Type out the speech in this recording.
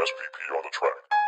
SPP on the track.